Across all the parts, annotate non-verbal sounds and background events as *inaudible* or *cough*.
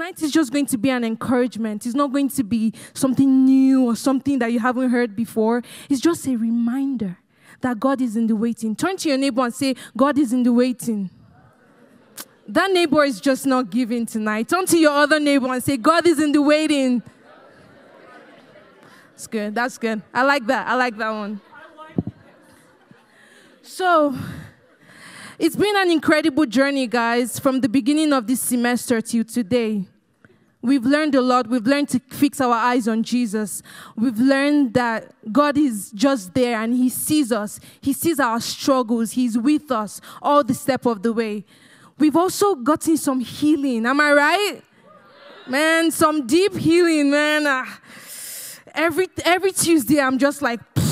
tonight is just going to be an encouragement. It's not going to be something new or something that you haven't heard before. It's just a reminder that God is in the waiting. Turn to your neighbor and say, God is in the waiting. That neighbor is just not giving tonight. Turn to your other neighbor and say, God is in the waiting. That's good. That's good. I like that. I like that one. So, it's been an incredible journey, guys, from the beginning of this semester till today. We've learned a lot. We've learned to fix our eyes on Jesus. We've learned that God is just there and He sees us. He sees our struggles. He's with us all the step of the way. We've also gotten some healing. Am I right? Man, some deep healing, man. Uh, every every Tuesday, I'm just like pff,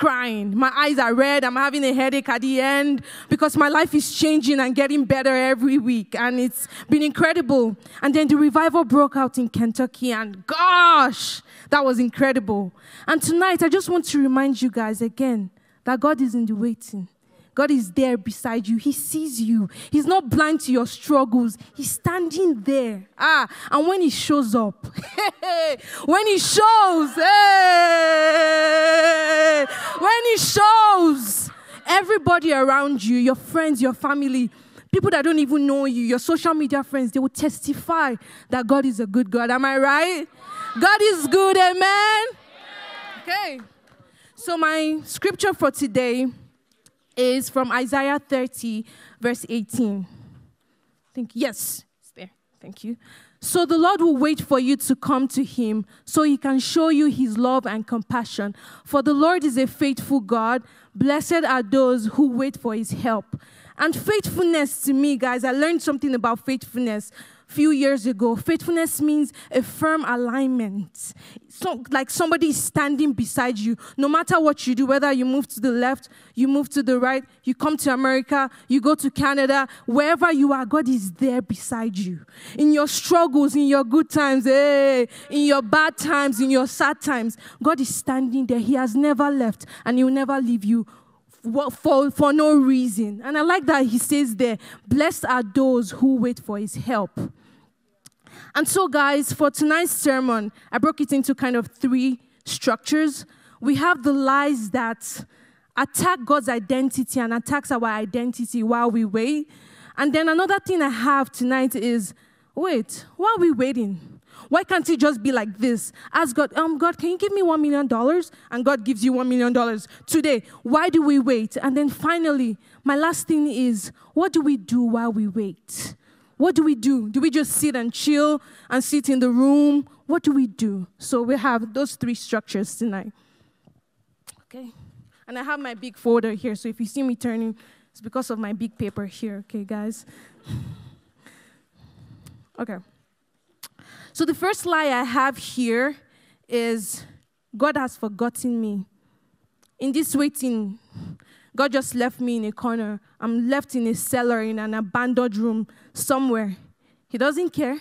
crying. My eyes are red. I'm having a headache at the end because my life is changing and getting better every week, and it's been incredible. And then the revival broke out in Kentucky, and gosh, that was incredible. And tonight, I just want to remind you guys again that God is in the waiting. God is there beside you. He sees you. He's not blind to your struggles. He's standing there. Ah, and when he shows up, *laughs* when he shows, hey, when he shows, everybody around you, your friends, your family, people that don't even know you, your social media friends, they will testify that God is a good God. Am I right? God is good, amen? Okay. So, my scripture for today is from Isaiah 30, verse 18. I think, yes, it's there. Thank you. So the Lord will wait for you to come to him so he can show you his love and compassion. For the Lord is a faithful God. Blessed are those who wait for his help. And faithfulness to me, guys, I learned something about faithfulness few years ago. Faithfulness means a firm alignment. So, like somebody is standing beside you. No matter what you do, whether you move to the left, you move to the right, you come to America, you go to Canada, wherever you are, God is there beside you. In your struggles, in your good times, hey, in your bad times, in your sad times, God is standing there. He has never left and He will never leave you for, for no reason. And I like that he says there, blessed are those who wait for his help. And so, guys, for tonight's sermon, I broke it into kind of three structures. We have the lies that attack God's identity and attacks our identity while we wait. And then another thing I have tonight is wait, why are we waiting? Why can't it just be like this? Ask God, um, God, can you give me one million dollars? And God gives you one million dollars today. Why do we wait? And then finally, my last thing is, what do we do while we wait? What do we do? Do we just sit and chill and sit in the room? What do we do? So we have those three structures tonight. Okay. And I have my big folder here. So if you see me turning, it's because of my big paper here. Okay, guys. *sighs* Okay. So the first lie I have here is God has forgotten me. In this waiting, God just left me in a corner. I'm left in a cellar in an abandoned room somewhere. He doesn't care.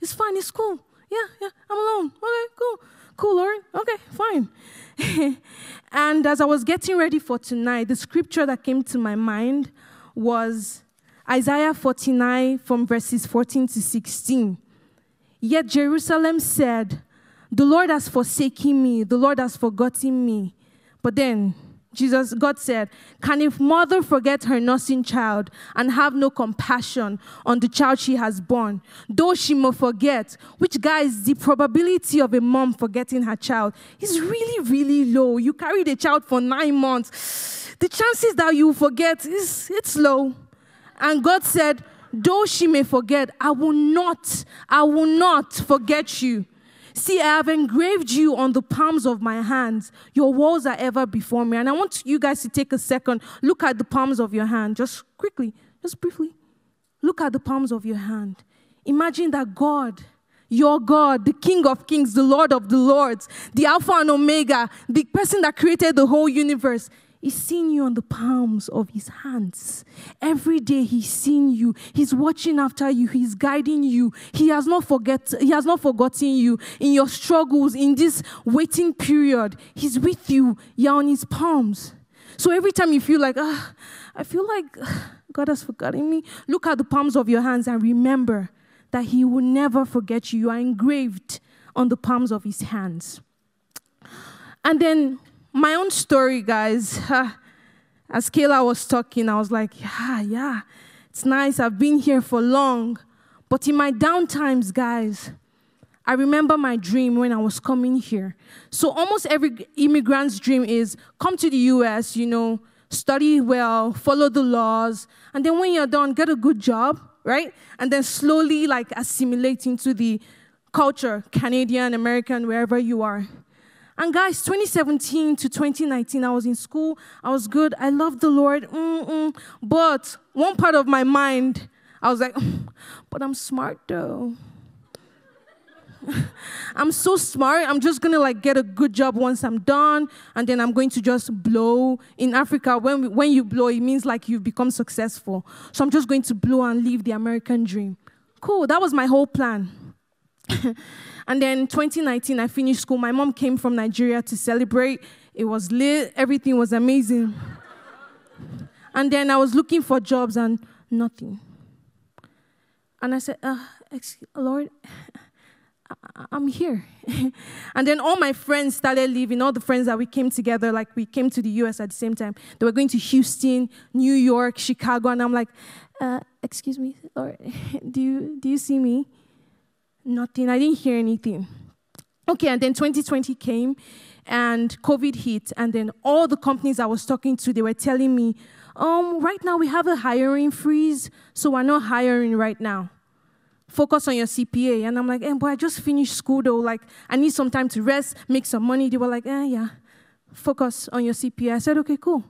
It's fine. It's cool. Yeah, yeah, I'm alone. Okay, cool. Cool, Lord. Okay, fine. *laughs* and as I was getting ready for tonight, the scripture that came to my mind was Isaiah 49 from verses 14 to 16. Yet Jerusalem said, The Lord has forsaken me, the Lord has forgotten me. But then Jesus, God said, Can a mother forget her nursing child and have no compassion on the child she has born, though she may forget? Which, guys, the probability of a mom forgetting her child is really, really low. You carried a child for nine months. The chances that you forget is it's low. And God said, Though she may forget, I will not, I will not forget you. See, I have engraved you on the palms of my hands. Your walls are ever before me. And I want you guys to take a second, look at the palms of your hand, just quickly, just briefly. Look at the palms of your hand. Imagine that God, your God, the King of Kings, the Lord of the Lords, the Alpha and Omega, the person that created the whole universe, He's seeing you on the palms of his hands. Every day he's seeing you. He's watching after you. He's guiding you. He has not forget, he has not forgotten you in your struggles, in this waiting period. He's with you. You're on his palms. So every time you feel like, ah, I feel like God has forgotten me, look at the palms of your hands and remember that He will never forget you. You are engraved on the palms of His hands. And then my own story, guys. As Kayla was talking, I was like, yeah, yeah, it's nice. I've been here for long. But in my downtimes, guys, I remember my dream when I was coming here. So almost every immigrant's dream is come to the US, you know, study well, follow the laws, and then when you're done, get a good job, right? And then slowly like assimilate into the culture, Canadian, American, wherever you are. And guys, 2017 to 2019, I was in school. I was good. I loved the Lord. Mm-mm. But one part of my mind, I was like, *sighs* but I'm smart though. *laughs* I'm so smart. I'm just gonna like get a good job once I'm done, and then I'm going to just blow. In Africa, when when you blow, it means like you've become successful. So I'm just going to blow and live the American dream. Cool. That was my whole plan. *laughs* and then 2019, I finished school. My mom came from Nigeria to celebrate. It was lit. Everything was amazing. and then I was looking for jobs and nothing. And I said, uh, Lord, I'm here. *laughs* and then all my friends started leaving, all the friends that we came together, like we came to the US at the same time. They were going to Houston, New York, Chicago, and I'm like, uh, excuse me, Lord, *laughs* do you, do you see me? Nothing. I didn't hear anything. Okay, and then 2020 came and COVID hit, and then all the companies I was talking to, they were telling me, um, right now we have a hiring freeze, so we're not hiring right now focus on your CPA. And I'm like, eh, boy, I just finished school though. Like, I need some time to rest, make some money. They were like, eh, yeah, focus on your CPA. I said, okay, cool.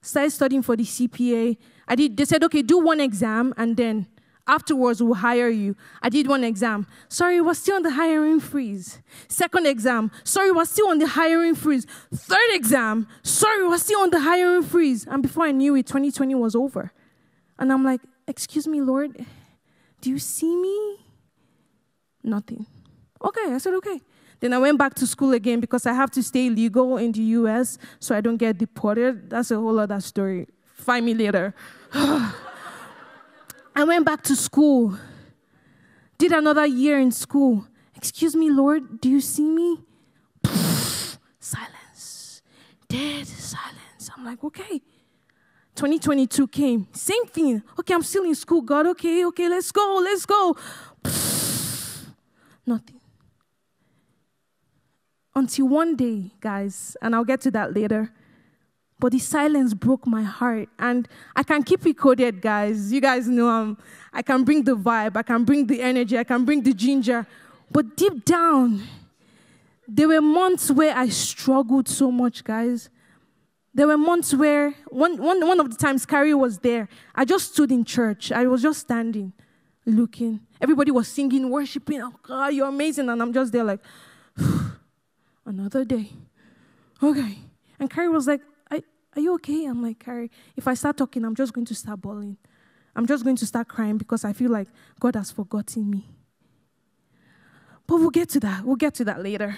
Started studying for the CPA. I did, they said, okay, do one exam and then afterwards we'll hire you. I did one exam. Sorry, we're still on the hiring freeze. Second exam. Sorry, we're still on the hiring freeze. Third exam. Sorry, we're still on the hiring freeze. And before I knew it, 2020 was over. And I'm like, excuse me, Lord, do you see me? Nothing. Okay, I said, Okay. Then I went back to school again because I have to stay legal in the US so I don't get deported. That's a whole other story. Find me later. *sighs* *laughs* I went back to school, did another year in school. Excuse me, Lord, do you see me? silence. Dead silence. I'm like, okay. 2022 came. Same thing. Okay, I'm still in school. God, okay, okay, let's go, let's go. Nothing. Until one day, guys, and I'll get to that later. But the silence broke my heart. And I can keep it coded, guys. You guys know um, I can bring the vibe, I can bring the energy, I can bring the ginger. But deep down, there were months where I struggled so much, guys. There were months where, one, one, one of the times Carrie was there, I just stood in church. I was just standing, looking. Everybody was singing, worshiping. Oh, God, you're amazing. And I'm just there, like, *sighs* another day. Okay. And Carrie was like, Are you okay? I'm like, Carrie, if I start talking, I'm just going to start bawling. I'm just going to start crying because I feel like God has forgotten me. But we'll get to that. We'll get to that later.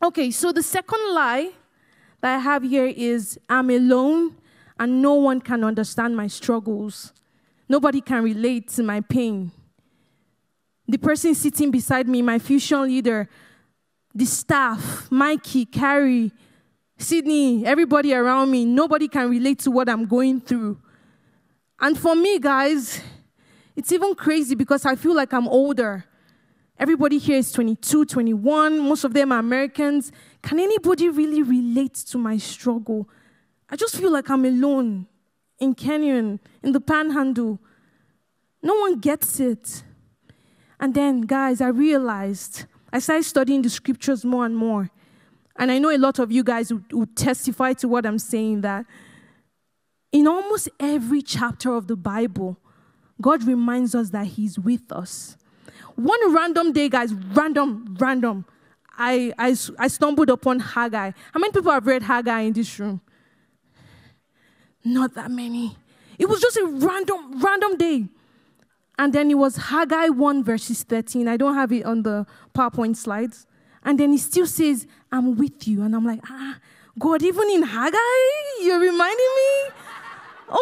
Okay, so the second lie that I have here is I'm alone and no one can understand my struggles. Nobody can relate to my pain. The person sitting beside me, my fusion leader, the staff, Mikey, Carrie, Sydney, everybody around me, nobody can relate to what I'm going through. And for me, guys, it's even crazy because I feel like I'm older. Everybody here is 22, 21, most of them are Americans. Can anybody really relate to my struggle? I just feel like I'm alone in Canyon, in the panhandle. No one gets it. And then, guys, I realized, I started studying the scriptures more and more. And I know a lot of you guys would, testify to what I'm saying that in almost every chapter of the Bible, God reminds us that He's with us. One random day, guys, random, random. I, I, I stumbled upon Haggai. How many people have read Haggai in this room? Not that many. It was just a random, random day. And then it was Haggai 1, verses 13. I don't have it on the PowerPoint slides. And then he still says, I'm with you. And I'm like, ah, God, even in Haggai, you're reminding me?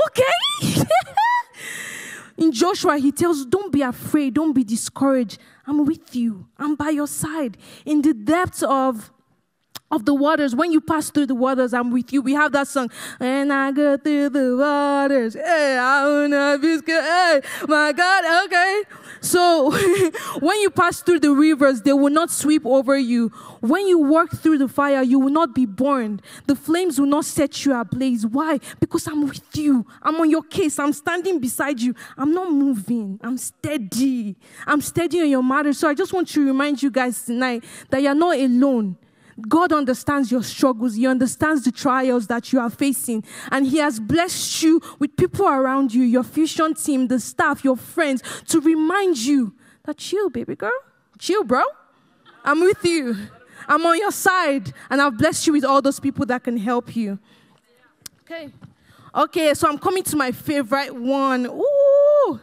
Okay. *laughs* in Joshua, he tells, Don't be afraid, don't be discouraged. I'm with you, I'm by your side. In the depths of of the waters. When you pass through the waters, I'm with you. We have that song. When I go through the waters, hey, I not be scared. Hey, my God, okay. So *laughs* when you pass through the rivers, they will not sweep over you. When you walk through the fire, you will not be burned. The flames will not set you ablaze. Why? Because I'm with you. I'm on your case. I'm standing beside you. I'm not moving. I'm steady. I'm steady on your matter. So I just want to remind you guys tonight that you're not alone. God understands your struggles. He understands the trials that you are facing. And He has blessed you with people around you, your fusion team, the staff, your friends, to remind you that chill, baby girl. Chill, bro. I'm with you. I'm on your side. And I've blessed you with all those people that can help you. Okay. Okay, so I'm coming to my favorite one. Ooh.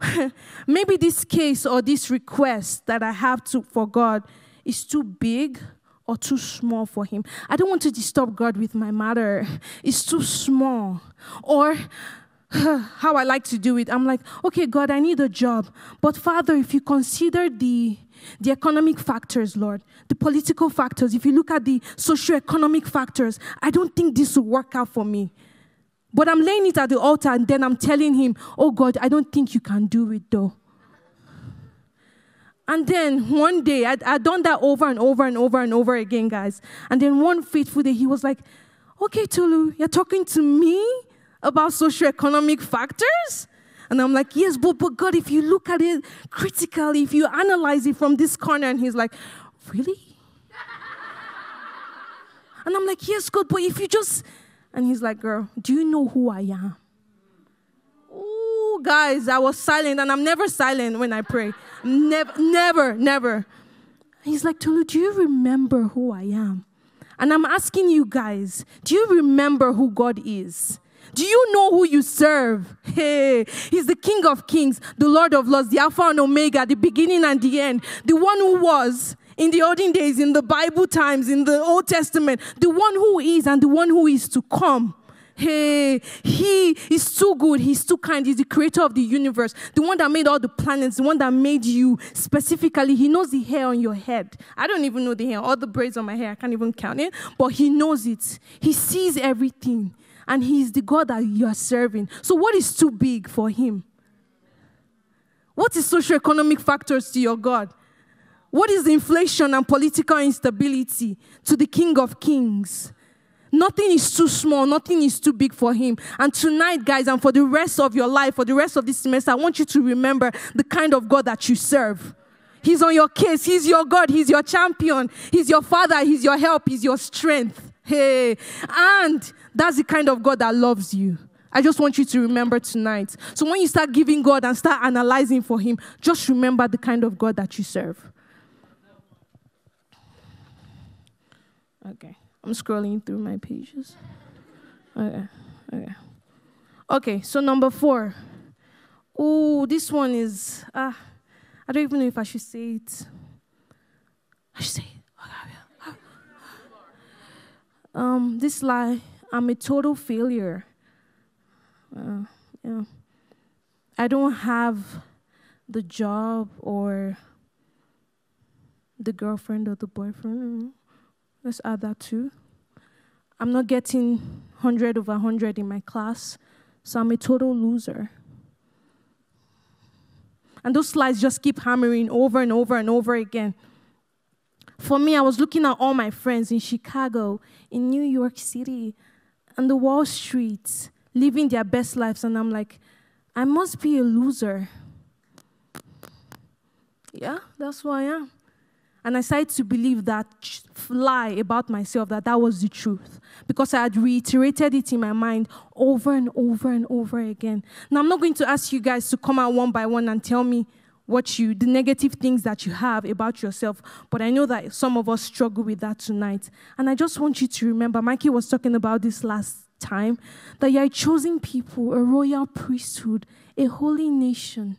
*laughs* Maybe this case or this request that I have to for God is too big or too small for him. I don't want to disturb God with my matter. It's too small. Or *sighs* how I like to do it, I'm like, okay, God, I need a job. But Father, if you consider the the economic factors, Lord, the political factors, if you look at the socio-economic factors, I don't think this will work out for me. But I'm laying it at the altar and then I'm telling him, oh God, I don't think you can do it though. And then one day, I'd, I'd done that over and over and over and over again, guys. And then one fateful day, he was like, Okay, Tolu, you're talking to me about socioeconomic factors? And I'm like, Yes, but, but God, if you look at it critically, if you analyze it from this corner, and he's like, Really? *laughs* and I'm like, Yes, God, but if you just. And he's like, Girl, do you know who I am? Guys, I was silent, and I'm never silent when I pray. Never, never, never. He's like, Tolu, do you remember who I am? And I'm asking you guys, do you remember who God is? Do you know who you serve? Hey, He's the King of Kings, the Lord of Lords, the Alpha and Omega, the beginning and the end, the one who was in the olden days, in the Bible times, in the Old Testament, the one who is and the one who is to come. Hey, He is too good. He's too kind. He's the creator of the universe, the one that made all the planets, the one that made you specifically. He knows the hair on your head. I don't even know the hair, all the braids on my hair. I can't even count it, but He knows it. He sees everything, and He's the God that you are serving. So, what is too big for Him? What is socio-economic factors to your God? What is inflation and political instability to the King of Kings? Nothing is too small, nothing is too big for him. And tonight, guys, and for the rest of your life, for the rest of this semester, I want you to remember the kind of God that you serve. He's on your case. He's your God. He's your champion. He's your father. He's your help. He's your strength. Hey. And that's the kind of God that loves you. I just want you to remember tonight. So when you start giving God and start analyzing for Him, just remember the kind of God that you serve. Okay. I'm scrolling through my pages. Okay, okay. Okay, so number four. Oh, this one is, ah, I don't even know if I should say it. I should say it. Um, this lie, I'm a total failure. Uh, yeah. I don't have the job or the girlfriend or the boyfriend. Let's add that too. I'm not getting 100 over 100 in my class, so I'm a total loser. And those slides just keep hammering over and over and over again. For me, I was looking at all my friends in Chicago, in New York City, and the Wall Street, living their best lives, and I'm like, I must be a loser. Yeah, that's who I am. And I started to believe that lie about myself, that that was the truth, because I had reiterated it in my mind over and over and over again. Now, I'm not going to ask you guys to come out one by one and tell me what you, the negative things that you have about yourself, but I know that some of us struggle with that tonight. And I just want you to remember, Mikey was talking about this last time, that you're a chosen people, a royal priesthood, a holy nation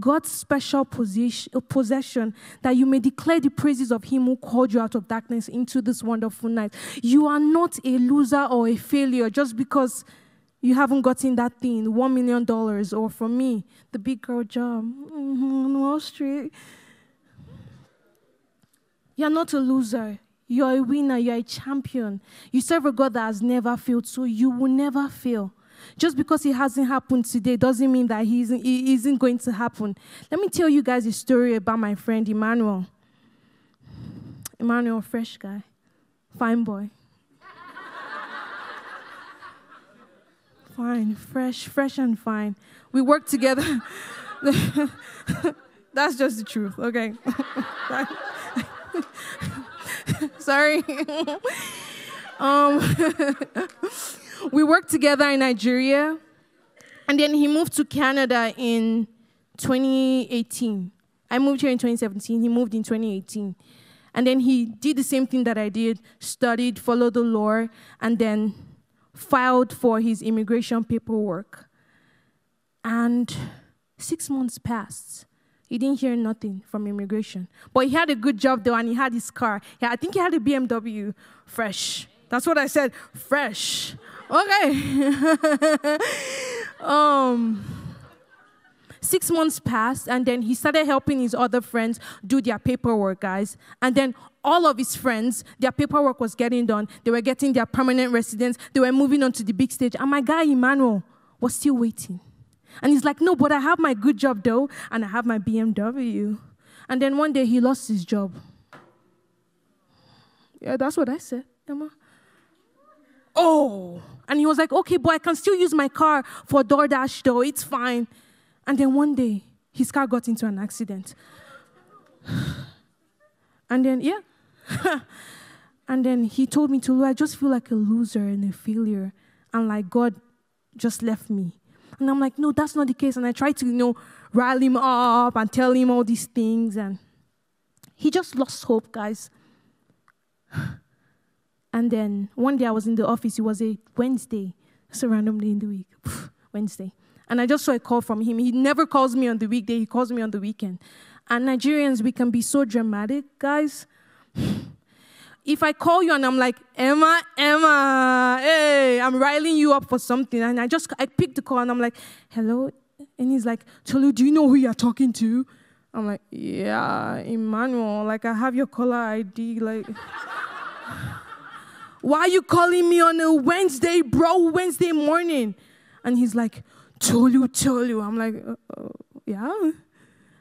God's special possession, that you may declare the praises of Him who called you out of darkness into this wonderful night. You are not a loser or a failure just because you haven't gotten that thing, $1 million, or for me, the big girl job mm-hmm, on Wall Street. You're not a loser. You're a winner. You're a champion. You serve a God that has never failed, so you will never fail. Just because it hasn't happened today doesn't mean that he isn't, it isn't going to happen. Let me tell you guys a story about my friend Emmanuel. Emmanuel, fresh guy, fine boy. fine, fresh, fresh and fine. We work together. *laughs* That's just the truth, okay? *laughs* Sorry. *laughs* um, worked together in Nigeria, and then he moved to Canada in 2018. I moved here in 2017. He moved in 2018. And then he did the same thing that I did studied, followed the law, and then filed for his immigration paperwork. And six months passed. He didn't hear nothing from immigration. But he had a good job though, and he had his car. Yeah, I think he had a BMW fresh. That's what I said, fresh. Okay. um, six months passed, and then he started helping his other friends do their paperwork, guys. And then all of his friends, their paperwork was getting done. They were getting their permanent residence. They were moving on to the big stage. And my guy, Emmanuel, was still waiting. And he's like, No, but I have my good job though, and I have my BMW. And then one day he lost his job. Yeah, that's what I said, Emma. Oh. And he was like, Okay, but I can still use my car for DoorDash though, it's fine. And then one day, his car got into an accident. *sighs* And then, yeah. *laughs* and then he told me to, I just feel like a loser and a failure. And like God just left me. And I'm like, no, that's not the case. And I tried to, you know, rile him up and tell him all these things. And he just lost hope, guys. And then one day I was in the office. It was a Wednesday. It's a random day in the week. Wednesday. And I just saw a call from him. He never calls me on the weekday, he calls me on the weekend. And Nigerians, we can be so dramatic, guys. If I call you and I'm like, Emma, Emma, hey, I'm riling you up for something. And I just, I pick the call and I'm like, hello. And he's like, Tolu, do you know who you're talking to? I'm like, yeah, Emmanuel. Like, I have your caller ID. Like, why are you calling me on a Wednesday, bro? Wednesday morning? And he's like, Tolu, Tolu. I'm like, uh, yeah.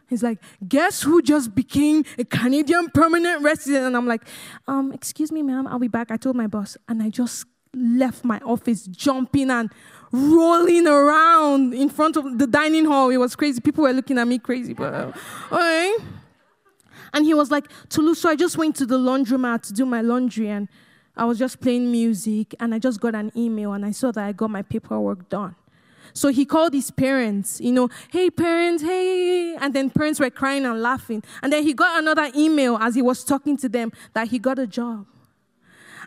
He's like, guess who just became a Canadian permanent resident? And I'm like, um, excuse me, ma'am, I'll be back. I told my boss. And I just left my office jumping and rolling around in front of the dining hall. It was crazy. People were looking at me crazy, but uh, okay. And he was like, Tolu, so I just went to the laundromat to do my laundry and I was just playing music and I just got an email and I saw that I got my paperwork done. So he called his parents, you know, hey, parents, hey. And then parents were crying and laughing. And then he got another email as he was talking to them that he got a job.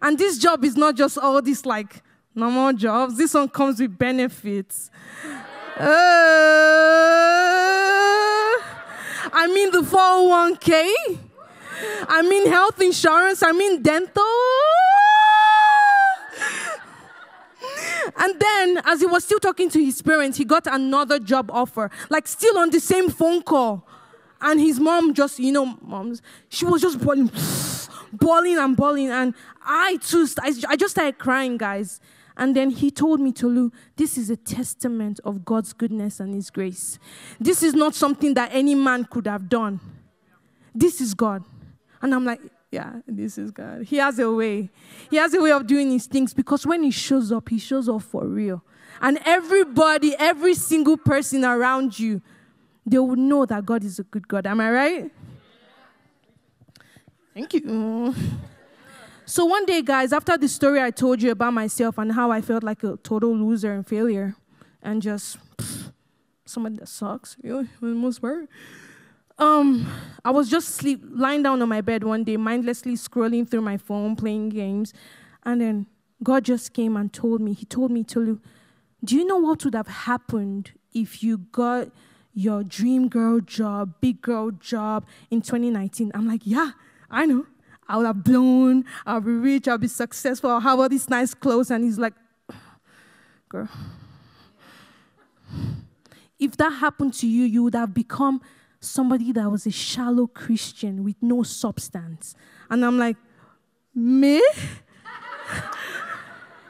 And this job is not just all these like normal jobs, this one comes with benefits. Uh, I mean, the 401k. I mean, health insurance. I mean, dental. And then, as he was still talking to his parents, he got another job offer, like still on the same phone call. And his mom just, you know, moms, she was just bawling, *sighs* bawling and bawling. And I too, I just started crying, guys. And then he told me, Tolu, this is a testament of God's goodness and his grace. This is not something that any man could have done. This is God. And I'm like, yeah, this is God. He has a way. He has a way of doing his things because when he shows up, he shows up for real. And everybody, every single person around you, they will know that God is a good God. Am I right? Thank you. So one day, guys, after the story I told you about myself and how I felt like a total loser and failure, and just pff, somebody that sucks, really, for the most part. Um, I was just sleep, lying down on my bed one day, mindlessly scrolling through my phone, playing games, and then God just came and told me. He told me, "Tolu, do you know what would have happened if you got your dream girl job, big girl job in 2019?" I'm like, "Yeah, I know. I would have blown. I'll be rich. I'll be successful. I'll have all these nice clothes." And he's like, "Girl." if that happened to you, you would have become somebody that was a shallow Christian with no substance. And I'm like, me?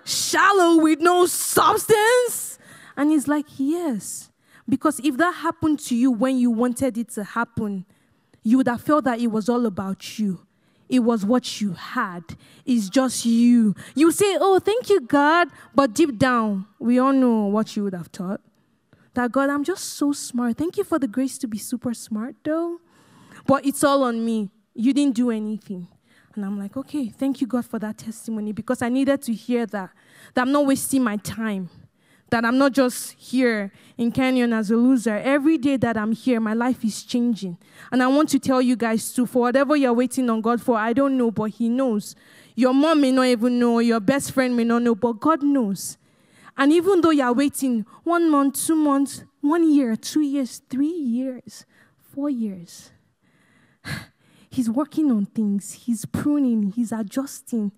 shallow with no substance? And he's like, yes. Because if that happened to you when you wanted it to happen, you would have felt that it was all about you. It was what you had. It's just you. You say, Oh, thank you, God. But deep down, we all know what you would have thought. That God, I'm just so smart. Thank you for the grace to be super smart, though. But it's all on me. You didn't do anything. And I'm like, okay, thank you, God, for that testimony because I needed to hear that. That I'm not wasting my time that I'm not just here in Canyon as a loser. Every day that I'm here, my life is changing. And I want to tell you guys too, for whatever you're waiting on God for, I don't know, but He knows. Your mom may not even know, your best friend may not know, but God knows. And even though you're waiting one month, two months, one year, two years, three years, four years, *sighs* He's working on things, He's pruning, He's adjusting,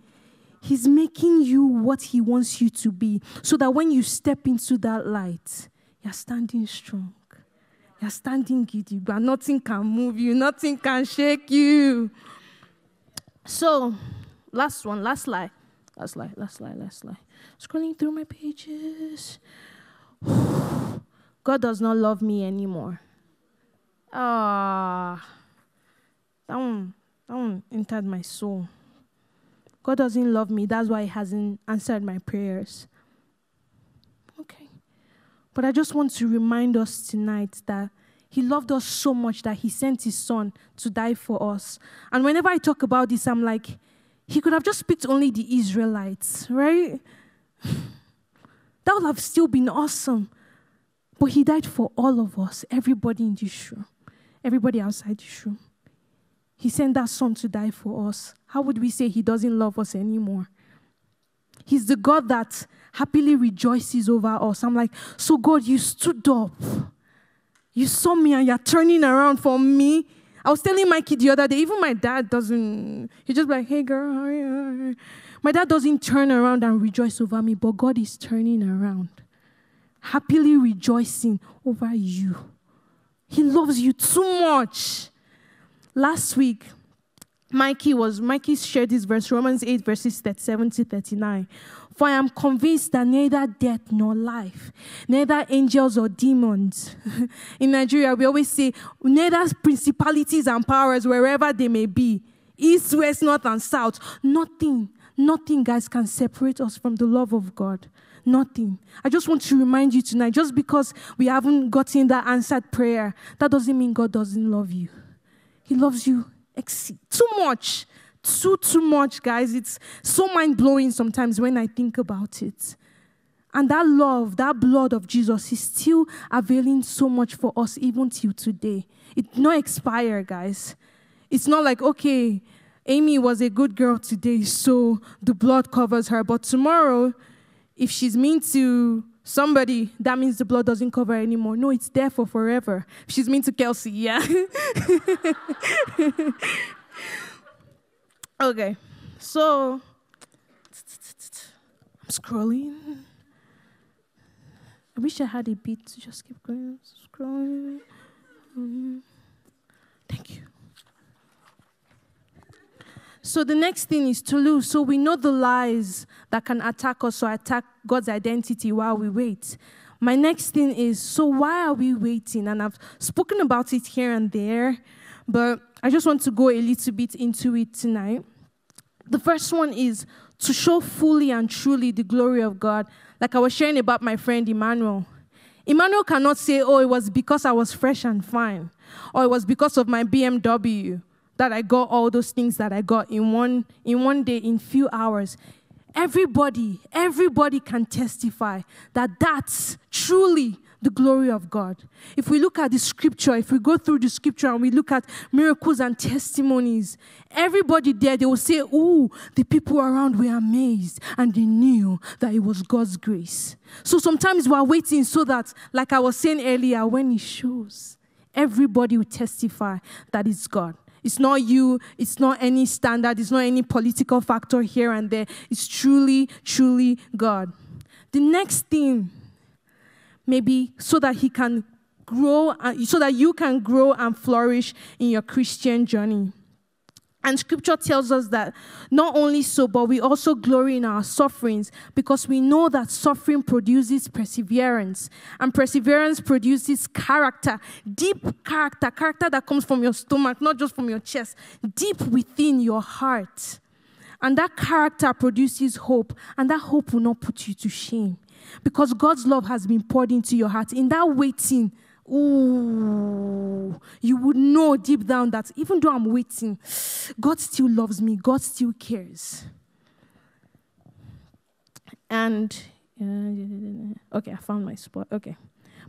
He's making you what He wants you to be so that when you step into that light, you're standing strong. You're standing giddy, but nothing can move you, nothing can shake you. So, last one, last slide. Last slide, last slide, last slide. Scrolling through my pages. *sighs* God does not love me anymore. Ah, that one, that one entered my soul. God doesn't love me. That's why He hasn't answered my prayers. Okay. But I just want to remind us tonight that He loved us so much that He sent His Son to die for us. And whenever I talk about this, I'm like, He could have just picked only the Israelites, right? *sighs* That would have still been awesome. But He died for all of us, everybody in this room, everybody outside this room. He sent that son to die for us. How would we say he doesn't love us anymore? He's the God that happily rejoices over us. I'm like, so God, you stood up. You saw me and you're turning around for me. I was telling my kid the other day, even my dad doesn't, he's just like, hey girl, how are you? My dad doesn't turn around and rejoice over me, but God is turning around, happily rejoicing over you. He loves you too much. Last week, Mikey was Mikey shared this verse, Romans 8, verses 37 to 39. For I am convinced that neither death nor life, neither angels or demons. *laughs* In Nigeria, we always say, neither principalities and powers, wherever they may be, east, west, north, and south, nothing, nothing, guys, can separate us from the love of God. Nothing. I just want to remind you tonight just because we haven't gotten that answered prayer, that doesn't mean God doesn't love you. He loves you exceed too much. Too, too much, guys. It's so mind blowing sometimes when I think about it. And that love, that blood of Jesus is still availing so much for us even till today. It not expire, guys. It's not like, okay, Amy was a good girl today, so the blood covers her. But tomorrow, if she's mean to somebody, that means the blood doesn't cover anymore. No, it's there for forever. She's mean to Kelsey, yeah. *laughs* okay, so I'm scrolling. I wish I had a beat to just keep going. Scrolling. Thank you. So the next thing is to lose. So we know the lies that can attack us or attack God's identity while we wait. My next thing is so why are we waiting? And I've spoken about it here and there, but I just want to go a little bit into it tonight. The first one is to show fully and truly the glory of God. Like I was sharing about my friend Emmanuel. Emmanuel cannot say, Oh, it was because I was fresh and fine, or it was because of my BMW, that I got all those things that I got in one in one day in few hours. Everybody, everybody can testify that that's truly the glory of God. If we look at the scripture, if we go through the scripture and we look at miracles and testimonies, everybody there, they will say, Oh, the people around were amazed and they knew that it was God's grace. So sometimes we're waiting so that, like I was saying earlier, when He shows, everybody will testify that it's God. It's not you, it's not any standard, it's not any political factor here and there. It's truly, truly God. The next thing, maybe so that He can grow, uh, so that you can grow and flourish in your Christian journey. And scripture tells us that not only so, but we also glory in our sufferings because we know that suffering produces perseverance. And perseverance produces character, deep character, character that comes from your stomach, not just from your chest, deep within your heart. And that character produces hope, and that hope will not put you to shame because God's love has been poured into your heart. In that waiting, Ooh, you would know deep down that even though I'm waiting, God still loves me, God still cares. And, uh, okay, I found my spot. Okay.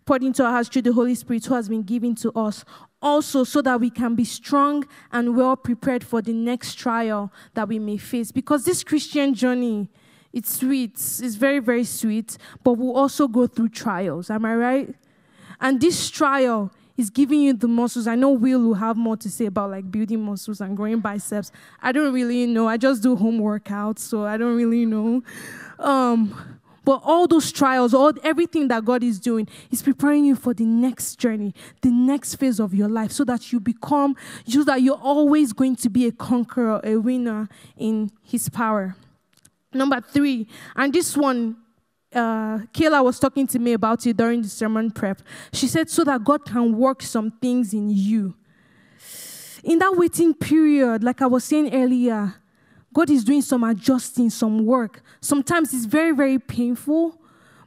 Poured into our hearts through the Holy Spirit who has been given to us, also so that we can be strong and well prepared for the next trial that we may face. Because this Christian journey, it's sweet, it's very, very sweet, but we'll also go through trials. Am I right? And this trial is giving you the muscles. I know Will will have more to say about like building muscles and growing biceps. I don't really know. I just do home workouts, so I don't really know. Um, but all those trials, all everything that God is doing, is preparing you for the next journey, the next phase of your life, so that you become, so that you're always going to be a conqueror, a winner in His power. Number three, and this one uh, Kayla was talking to me about it during the sermon prep. She said, so that God can work some things in you. In that waiting period, like I was saying earlier, God is doing some adjusting, some work. Sometimes it's very, very painful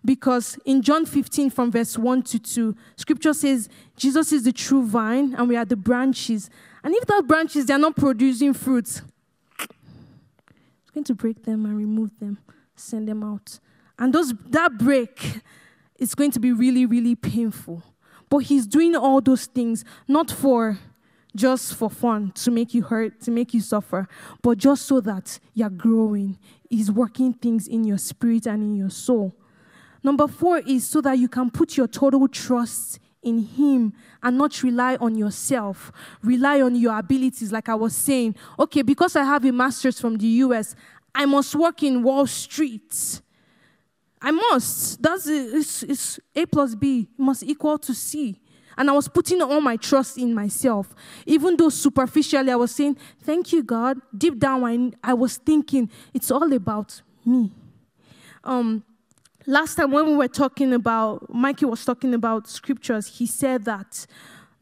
because in John 15, from verse 1 to 2, scripture says, Jesus is the true vine and we are the branches. And if the branches, they are not producing fruits, it's going to break them and remove them, send them out. And those, that break is going to be really, really painful. But he's doing all those things not for just for fun, to make you hurt, to make you suffer, but just so that you're growing. He's working things in your spirit and in your soul. Number four is so that you can put your total trust in Him and not rely on yourself, rely on your abilities. Like I was saying, okay, because I have a master's from the US, I must work in Wall Street. I must. That's it's, it's A plus B must equal to C. And I was putting all my trust in myself. Even though superficially I was saying, Thank you, God. Deep down, I, I was thinking, It's all about me. Um, last time when we were talking about, Mikey was talking about scriptures, he said that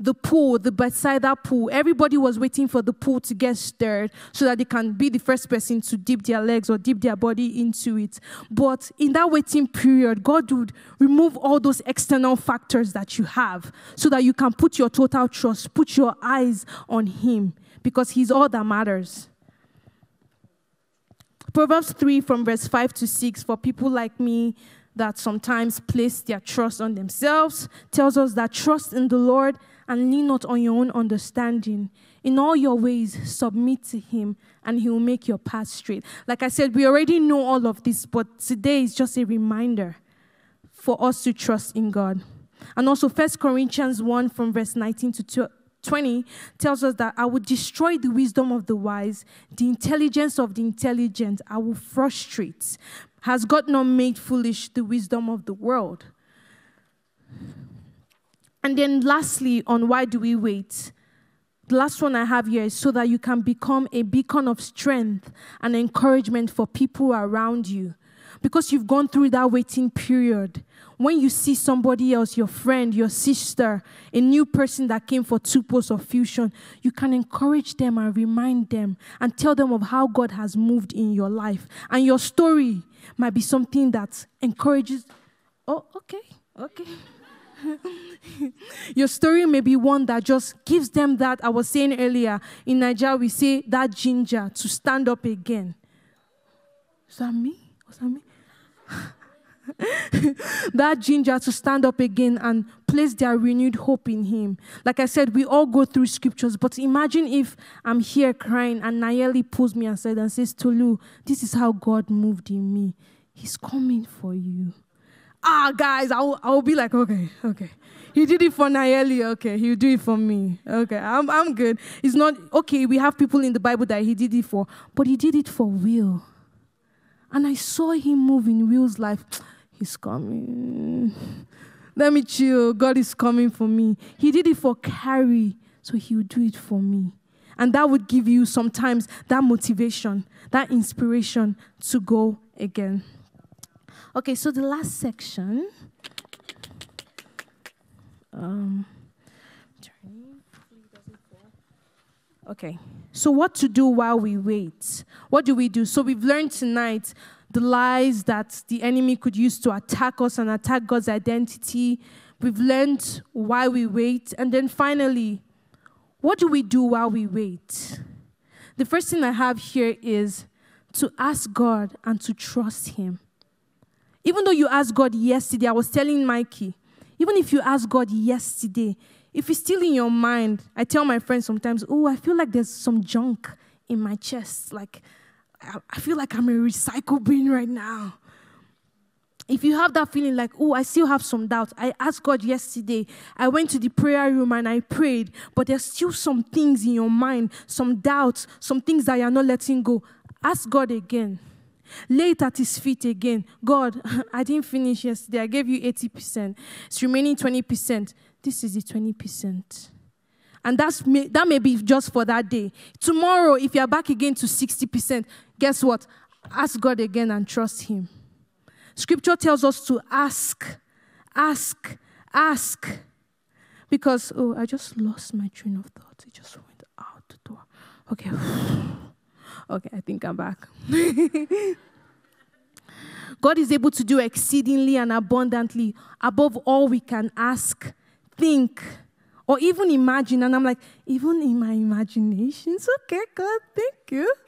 the pool, the Bethsaida pool. Everybody was waiting for the pool to get stirred so that they can be the first person to dip their legs or dip their body into it. But in that waiting period, God would remove all those external factors that you have so that you can put your total trust, put your eyes on Him because He's all that matters. Proverbs 3 from verse 5 to 6 for people like me that sometimes place their trust on themselves tells us that trust in the Lord and lean not on your own understanding. In all your ways, submit to Him, and He will make your path straight. Like I said, we already know all of this, but today is just a reminder for us to trust in God. And also, First Corinthians 1 from verse 19 to 20 tells us that I will destroy the wisdom of the wise, the intelligence of the intelligent, I will frustrate. Has God not made foolish the wisdom of the world? And then, lastly, on why do we wait? The last one I have here is so that you can become a beacon of strength and encouragement for people around you. Because you've gone through that waiting period. When you see somebody else, your friend, your sister, a new person that came for two posts of fusion, you can encourage them and remind them and tell them of how God has moved in your life. And your story might be something that encourages. Oh, okay, okay. *laughs* Your story may be one that just gives them that. I was saying earlier in Nigeria, we say that ginger to stand up again. Is that me? Was that me? *laughs* that ginger to stand up again and place their renewed hope in Him. Like I said, we all go through scriptures, but imagine if I'm here crying and Nayeli pulls me aside and says, Tolu, this is how God moved in me. He's coming for you ah, guys, I'll, I'll be like, okay, okay. He did it for Nayeli, okay. He'll do it for me, okay. I'm, I'm good. It's not, okay, we have people in the Bible that he did it for, but he did it for Will. And I saw him move in Will's life. *tsk* He's coming. Let me chill. God is coming for me. He did it for Carrie, so He will do it for me. And that would give you sometimes that motivation, that inspiration to go again. Okay, so the last section. Um, okay, so what to do while we wait? What do we do? So we've learned tonight the lies that the enemy could use to attack us and attack God's identity. We've learned why we wait. And then finally, what do we do while we wait? The first thing I have here is to ask God and to trust Him. Even though you asked God yesterday, I was telling Mikey, even if you asked God yesterday, if it's still in your mind, I tell my friends sometimes, oh, I feel like there's some junk in my chest. Like, I feel like I'm a recycle bin right now. If you have that feeling like, oh, I still have some doubt, I asked God yesterday. I went to the prayer room and I prayed, but there's still some things in your mind, some doubts, some things that you're not letting go. Ask God again. Lay it at his feet again. God, *laughs* I didn't finish yesterday. I gave you 80%. It's remaining 20%. This is the 20%. And that's may, that may be just for that day. Tomorrow, if you're back again to 60%, guess what? Ask God again and trust Him. Scripture tells us to ask, ask, ask. Because, oh, I just lost my train of thought. It just went out the door. Okay. *sighs* okay, I think I'm back. *laughs* God is able to do exceedingly and abundantly above all we can ask, think, or even imagine. And I'm like, even in my imaginations, okay, God, thank you. *laughs*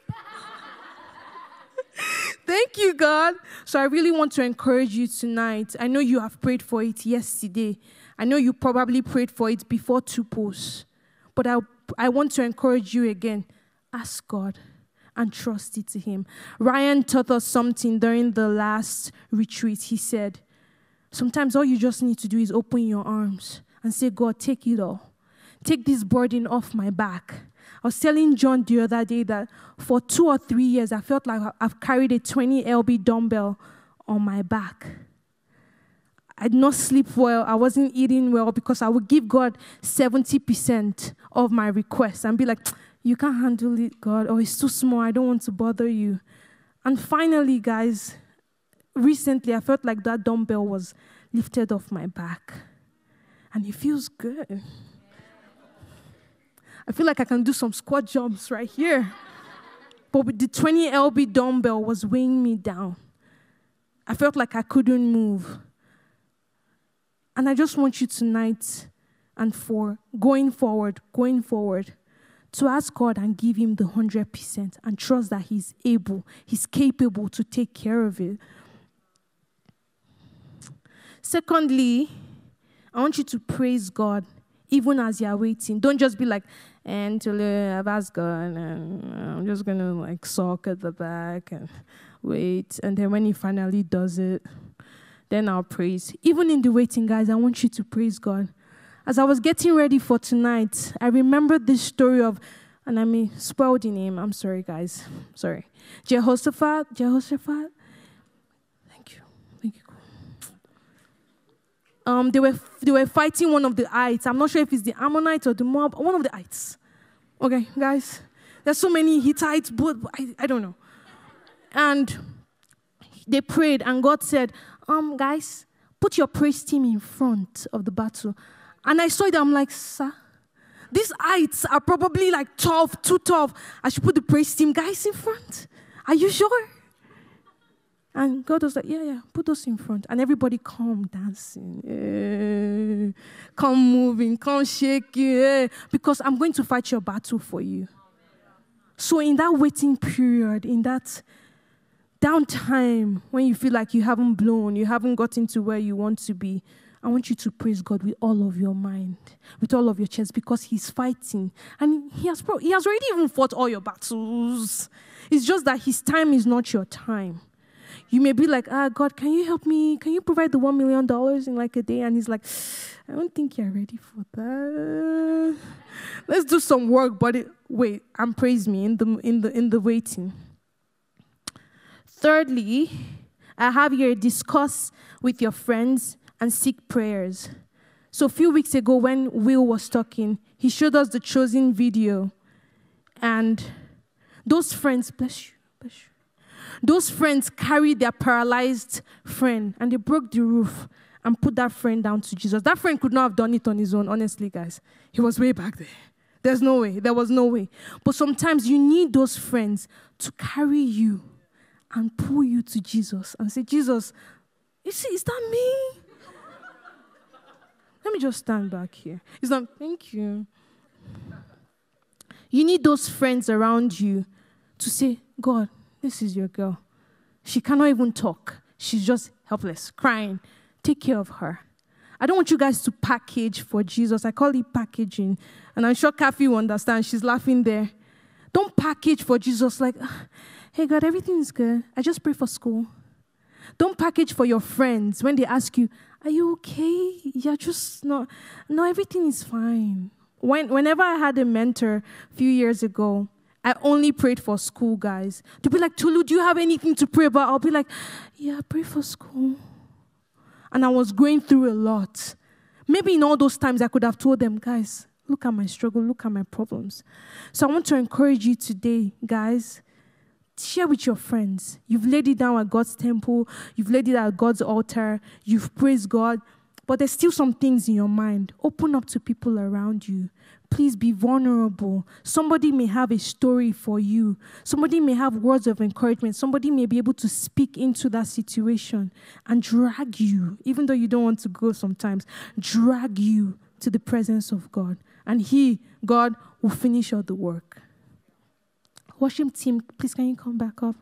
Thank you, God. So I really want to encourage you tonight. I know you have prayed for it yesterday. I know you probably prayed for it before two posts. But I, I want to encourage you again. Ask God and trust it to Him. Ryan taught us something during the last retreat. He said, Sometimes all you just need to do is open your arms and say, God, take it all. Take this burden off my back. I was telling John the other day that for two or three years, I felt like I've carried a 20 lb dumbbell on my back. I did not sleep well. I wasn't eating well because I would give God 70% of my requests and be like, You can't handle it, God, or it's too small. I don't want to bother you. And finally, guys, recently I felt like that dumbbell was lifted off my back. And it feels good. I feel like I can do some squat jumps right here. But with the 20 lb dumbbell was weighing me down. I felt like I couldn't move. And I just want you tonight and for going forward, going forward, to ask God and give Him the 100% and trust that He's able, He's capable to take care of it. Secondly, I want you to praise God even as you're waiting. Don't just be like, until uh, I've asked God, and um, I'm just gonna like sulk at the back and wait. And then when He finally does it, then I'll praise. Even in the waiting, guys, I want you to praise God. As I was getting ready for tonight, I remembered this story of, and I mean, spoil the name. I'm sorry, guys. Sorry. Jehoshaphat. Jehoshaphat um, they were they were fighting one of the ites. I'm not sure if it's the Ammonites or the Moab, one of the ites. Okay, guys, there's so many Hittites, but I, I don't know. And they prayed, and God said, um, guys, put your praise team in front of the battle. And I saw it, I'm like, sir, these ites are probably like tough, too tough. I should put the praise team guys in front. Are you sure? And God was like, Yeah, yeah, put those in front. And everybody come dancing, yeah. come moving, come shaking, yeah. because I'm going to fight your battle for you. So, in that waiting period, in that downtime, when you feel like you haven't blown, you haven't gotten to where you want to be, I want you to praise God with all of your mind, with all of your chest, because He's fighting. And He has, pro- he has already even fought all your battles. It's just that His time is not your time you may be like, ah, God, can you help me? Can you provide the $1 million in like a day? And he's like, I don't think you're ready for that. Let's do some work, but it, wait, and praise me in the, in, the, in the waiting. Thirdly, I have here discuss with your friends and seek prayers. So, a few weeks ago, when Will was talking, he showed us the chosen video. And those friends, bless you, bless you. Those friends carried their paralyzed friend and they broke the roof and put that friend down to Jesus. That friend could not have done it on his own, honestly, guys. He was way back there. There's no way. There was no way. But sometimes you need those friends to carry you and pull you to Jesus and say, Jesus, you see, is that me? Let me just stand back here. He's like, thank you. You need those friends around you to say, God, this is your girl. She cannot even talk. She's just helpless, crying. Take care of her. I don't want you guys to package for Jesus. I call it packaging. And I'm sure Kathy will understand. She's laughing there. Don't package for Jesus like, hey, God, everything's good. I just pray for school. Don't package for your friends when they ask you, are you okay? You're just not, no, everything is fine. When, whenever I had a mentor a few years ago, I only prayed for school, guys. To be like, Tolu, do you have anything to pray about? I'll be like, yeah, pray for school. And I was going through a lot. Maybe in all those times I could have told them, guys, look at my struggle, look at my problems. So I want to encourage you today, guys. Share with your friends. You've laid it down at God's temple, you've laid it at God's altar, you've praised God, but there's still some things in your mind. Open up to people around you. Please be vulnerable. Somebody may have a story for you. Somebody may have words of encouragement. Somebody may be able to speak into that situation and drag you, even though you don't want to go sometimes, drag you to the presence of God. And He, God, will finish all the work. Worship team, please can you come back up?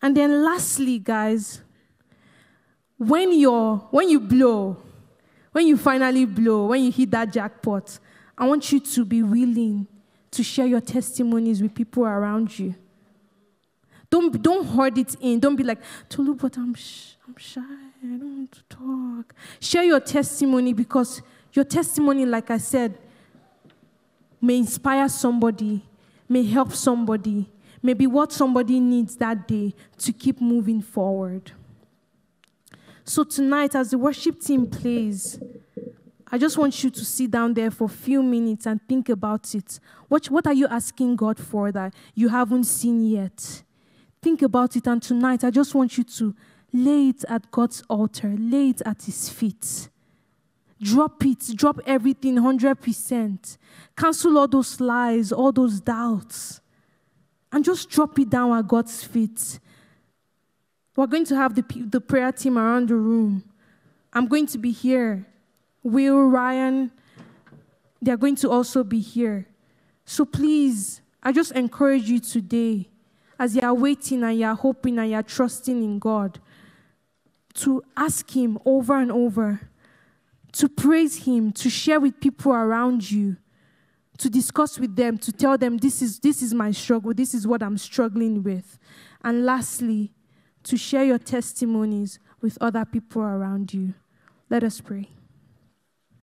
And then lastly, guys, when you're when you blow, when you finally blow, when you hit that jackpot, I want you to be willing to share your testimonies with people around you. Don't, don't hoard it in. Don't be like, Tolu, but I'm, sh- I'm shy. I don't want to talk. Share your testimony because your testimony, like I said, may inspire somebody, may help somebody, may be what somebody needs that day to keep moving forward. So tonight, as the worship team plays, I just want you to sit down there for a few minutes and think about it. What, what are you asking God for that you haven't seen yet? Think about it. And tonight, I just want you to lay it at God's altar, lay it at His feet. Drop it, drop everything 100%. Cancel all those lies, all those doubts, and just drop it down at God's feet. We're going to have the, the prayer team around the room. I'm going to be here. Will, Ryan, they're going to also be here. So please, I just encourage you today, as you are waiting and you are hoping and you are trusting in God, to ask Him over and over, to praise Him, to share with people around you, to discuss with them, to tell them, this is, this is my struggle, this is what I'm struggling with. And lastly, to share your testimonies with other people around you. Let us pray.